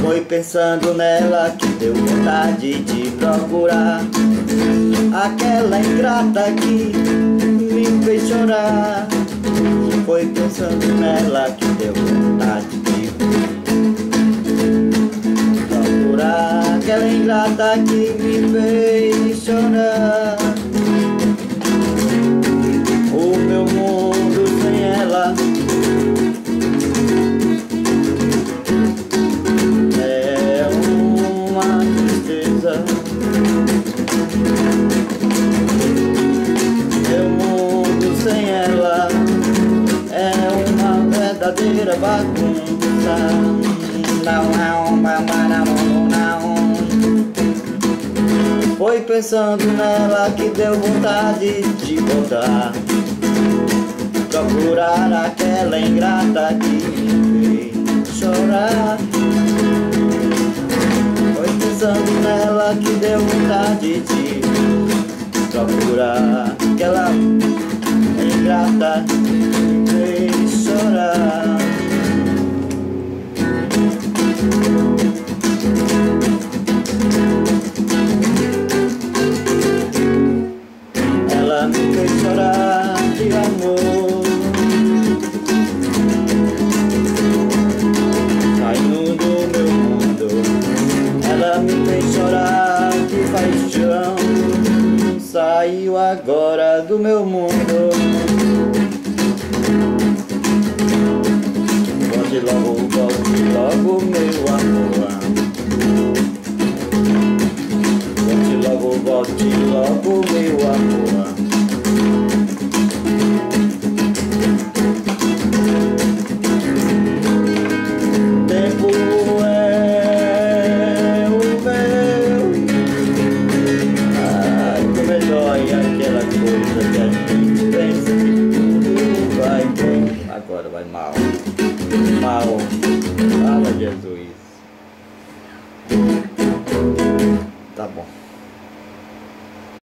Foi pensando nela que deu vontade de procurar Aquela ingrata que me fez chorar Foi pensando nela que deu vontade ingrata que me fez O meu mundo sem ela Meu mundo sem ela é uma verdadeira bagunça. Não, não, não, não, não. Foi pensando nela que deu vontade de voltar. Procurar aquela ingrata que me fez chorar pensando nela que deu vontade de procurar aquela chorar de amor. Saindo do meu mundo, ela me fez chorar de paixão. Saiu agora do meu mundo. Volte logo, volte logo, meu amor. Volte logo, volte logo, meu amor. Mal. Mal. Fala, Jesus. Tá bom.